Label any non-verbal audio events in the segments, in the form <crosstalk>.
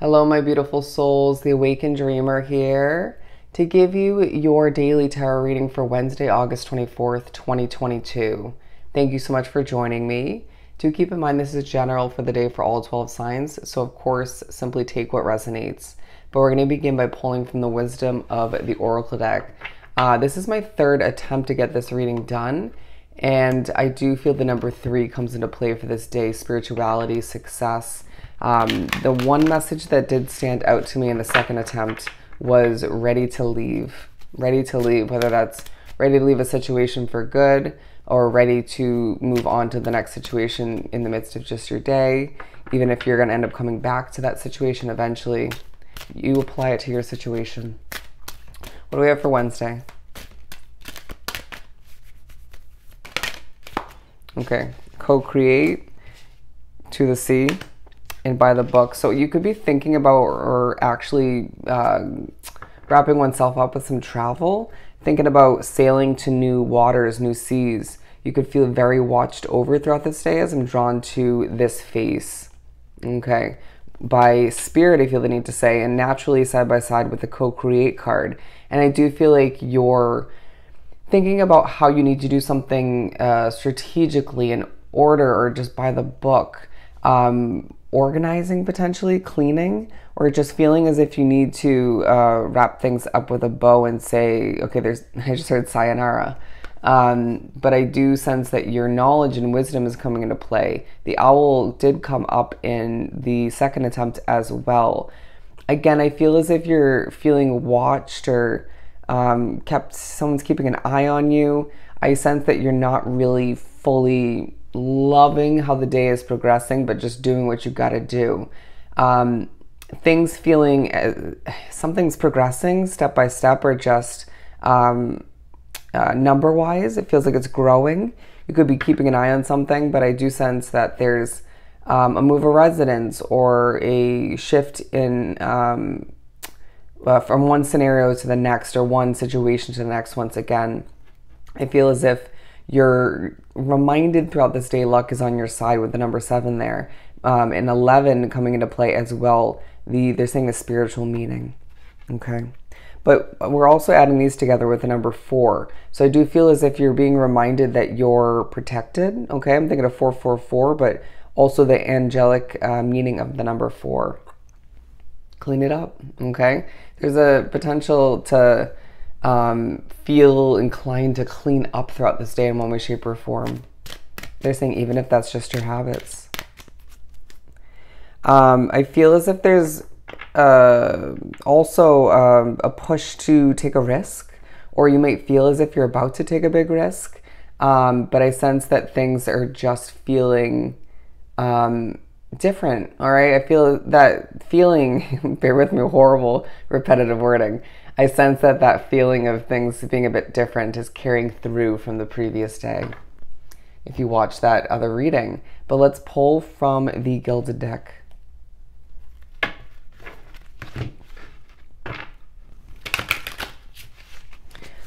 Hello, my beautiful souls. The Awakened Dreamer here to give you your daily tarot reading for Wednesday, August 24th, 2022. Thank you so much for joining me. Do keep in mind this is general for the day for all 12 signs, so of course, simply take what resonates. But we're going to begin by pulling from the wisdom of the Oracle deck. Uh, this is my third attempt to get this reading done, and I do feel the number three comes into play for this day spirituality, success um, the one message that did stand out to me in the second attempt was ready to leave. Ready to leave, whether that's ready to leave a situation for good or ready to move on to the next situation in the midst of just your day. Even if you're going to end up coming back to that situation eventually, you apply it to your situation. What do we have for Wednesday? Okay, co create to the sea and by the book. So you could be thinking about or actually uh, wrapping oneself up with some travel, thinking about sailing to new waters, new seas. You could feel very watched over throughout this day as I'm drawn to this face. Okay. By spirit, I feel the need to say, and naturally side by side with the co create card. And I do feel like you're thinking about how you need to do something uh, strategically in order or just by the book. Um, organizing potentially, cleaning, or just feeling as if you need to uh, wrap things up with a bow and say, okay, there's, <laughs> I just heard sayonara. Um, but I do sense that your knowledge and wisdom is coming into play. The owl did come up in the second attempt as well. Again, I feel as if you're feeling watched or um, kept, someone's keeping an eye on you. I sense that you're not really fully loving how the day is progressing, but just doing what you got to do. Um, things feeling uh, something's progressing step by step, or just um, uh, number wise, it feels like it's growing. You could be keeping an eye on something, but I do sense that there's um, a move of residence or a shift in um, uh, from one scenario to the next or one situation to the next once again. I feel as if you're reminded throughout this day luck is on your side with the number seven there. Um, and 11 coming into play as well. The they're saying the spiritual meaning. Okay. But we're also adding these together with the number four. So i do feel as if you're being reminded that you're protected. Okay i'm thinking of 444 but also the angelic uh, meaning of the number four. Clean it up. Okay. There's a potential to um, feel inclined to clean up throughout this day in one way, shape, or form. They're saying even if that's just your habits. Um, I feel as if there's uh, also um, a push to take a risk, or you might feel as if you're about to take a big risk. Um, but I sense that things are just feeling um, different. All right. I feel that feeling, <laughs> bear with me, horrible repetitive wording. I sense that that feeling of things being a bit different is carrying through from the previous day if you watch that other reading. But let's pull from the Gilded deck.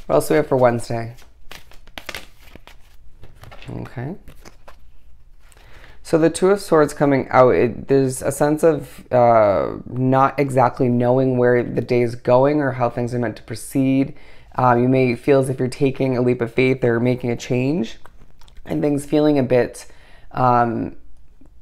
What else do we have for Wednesday? Okay. So the Two of Swords coming out, it, there's a sense of uh, not exactly knowing where the day is going or how things are meant to proceed. Um, you may feel as if you're taking a leap of faith or making a change, and things feeling a bit um,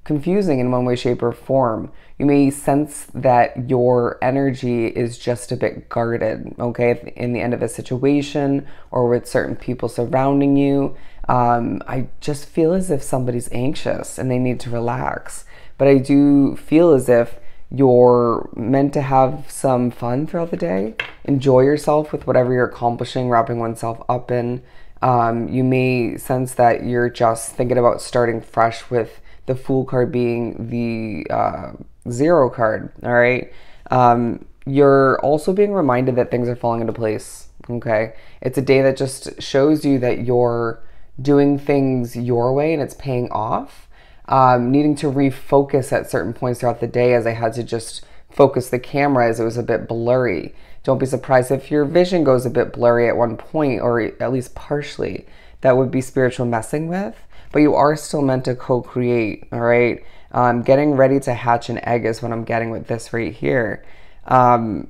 confusing in one way, shape, or form. You may sense that your energy is just a bit guarded, okay, in the end of a situation or with certain people surrounding you. Um, I just feel as if somebody's anxious and they need to relax. But I do feel as if you're meant to have some fun throughout the day. Enjoy yourself with whatever you're accomplishing, wrapping oneself up in. Um, you may sense that you're just thinking about starting fresh with the Fool card being the uh, zero card. All right. Um, you're also being reminded that things are falling into place. Okay. It's a day that just shows you that you're doing things your way and it's paying off. Um, needing to refocus at certain points throughout the day as I had to just focus the camera as it was a bit blurry. Don't be surprised if your vision goes a bit blurry at one point or at least partially. That would be spiritual messing with, but you are still meant to co create, all right? Um, getting ready to hatch an egg is what I'm getting with this right here. Um,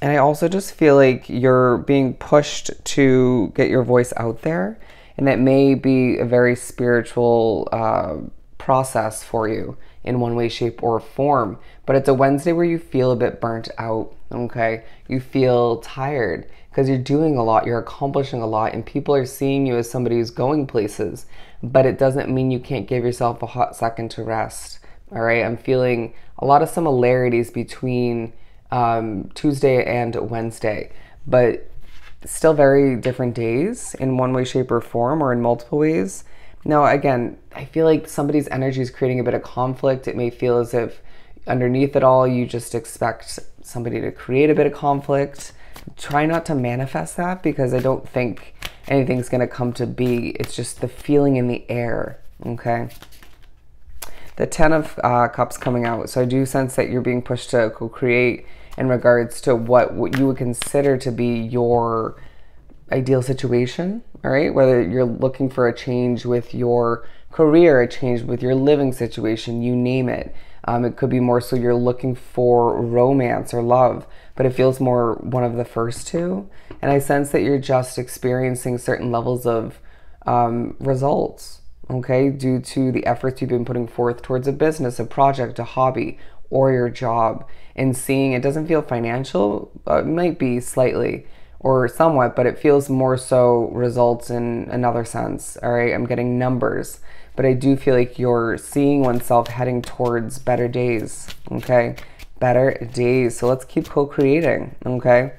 and I also just feel like you're being pushed to get your voice out there. And that may be a very spiritual uh, process for you in one way, shape, or form. But it's a Wednesday where you feel a bit burnt out, okay? You feel tired because you're doing a lot, you're accomplishing a lot, and people are seeing you as somebody who's going places. But it doesn't mean you can't give yourself a hot second to rest, all right? I'm feeling a lot of similarities between um, Tuesday and Wednesday, but still very different days in one way, shape, or form, or in multiple ways. Now, again, I feel like somebody's energy is creating a bit of conflict. It may feel as if underneath it all, you just expect somebody to create a bit of conflict. Try not to manifest that because I don't think anything's going to come to be. It's just the feeling in the air, okay? The Ten of uh, Cups coming out. So I do sense that you're being pushed to co create in regards to what, what you would consider to be your ideal situation, all right? Whether you're looking for a change with your career, a change with your living situation, you name it. Um, it could be more so you're looking for romance or love, but it feels more one of the first two. And I sense that you're just experiencing certain levels of um, results, okay, due to the efforts you've been putting forth towards a business, a project, a hobby, or your job. And seeing it doesn't feel financial, uh, it might be slightly or somewhat, but it feels more so results in another sense. All right, I'm getting numbers but I do feel like you're seeing oneself heading towards better days. Okay, better days. So let's keep co creating. Okay,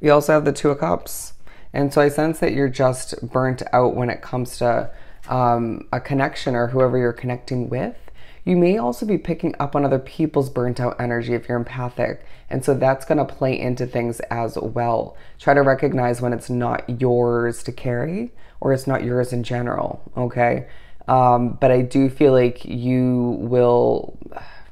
we also have the Two of Cups. And so I sense that you're just burnt out when it comes to um, a connection or whoever you're connecting with. You may also be picking up on other people's burnt out energy if you're empathic. And so that's going to play into things as well. Try to recognize when it's not yours to carry or it's not yours in general, okay? Um, but I do feel like you will,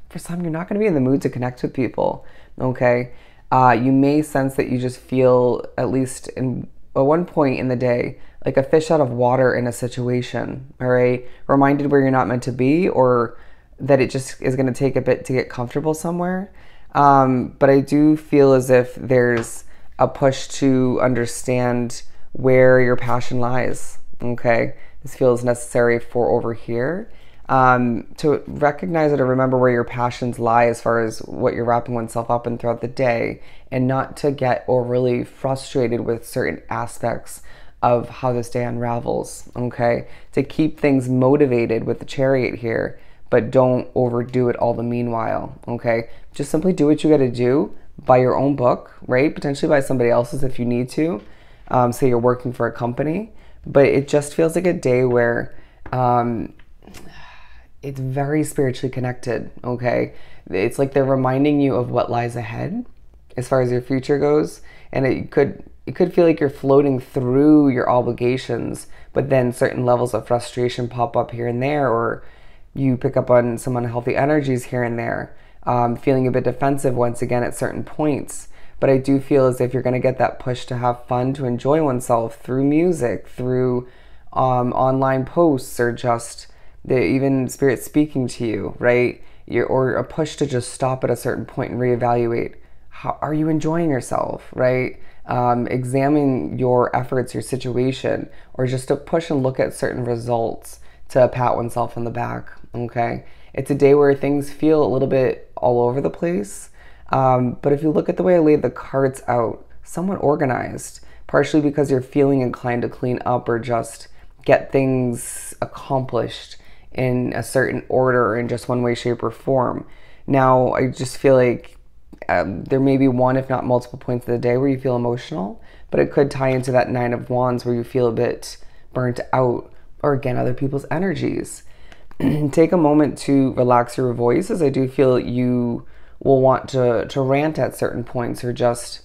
for some, you're not going to be in the mood to connect with people, okay? Uh, you may sense that you just feel, at least in at one point in the day, like a fish out of water in a situation, all right? Reminded where you're not meant to be, or that it just is going to take a bit to get comfortable somewhere. Um, but I do feel as if there's a push to understand where your passion lies. Okay, this feels necessary for over here. Um, to recognize it or remember where your passions lie as far as what you're wrapping oneself up in throughout the day, and not to get overly frustrated with certain aspects of how this day unravels. Okay, to keep things motivated with the chariot here, but don't overdo it all the meanwhile. Okay, just simply do what you got to do by your own book, right? Potentially by somebody else's if you need to um, say you're working for a company, but it just feels like a day where um, it's very spiritually connected, okay? It's like they're reminding you of what lies ahead as far as your future goes, and it could it could feel like you're floating through your obligations, but then certain levels of frustration pop up here and there, or you pick up on some unhealthy energies here and there, um, feeling a bit defensive once again at certain points. But I do feel as if you're going to get that push to have fun, to enjoy oneself through music, through um, online posts, or just the, even spirit speaking to you, right? You're, or a push to just stop at a certain point and reevaluate. How are you enjoying yourself, right? Um, examine your efforts, your situation, or just to push and look at certain results to pat oneself on the back. Okay, it's a day where things feel a little bit all over the place um, but if you look at the way I laid the cards out, somewhat organized, partially because you're feeling inclined to clean up or just get things accomplished in a certain order in just one way, shape, or form. Now, I just feel like um, there may be one, if not multiple points of the day where you feel emotional, but it could tie into that Nine of Wands where you feel a bit burnt out, or again, other people's energies. <clears throat> Take a moment to relax your voice, as I do feel you will want to, to rant at certain points or just.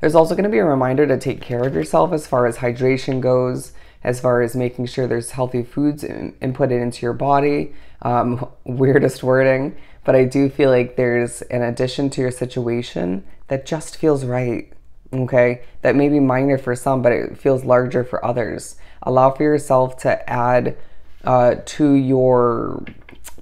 There's also going to be a reminder to take care of yourself as far as hydration goes, as far as making sure there's healthy foods in, inputted into your body. Um, <laughs> weirdest wording, but I do feel like there's an addition to your situation that just feels right. Okay, that may be minor for some, but it feels larger for others. Allow for yourself to add uh, to your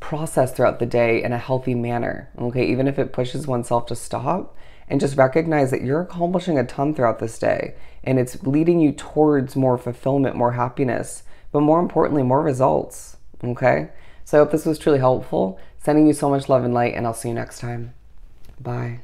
process throughout the day in a healthy manner. Okay, even if it pushes oneself to stop and just recognize that you're accomplishing a ton throughout this day and it's leading you towards more fulfillment, more happiness, but more importantly, more results. Okay, so I hope this was truly helpful. Sending you so much love and light, and I'll see you next time. Bye.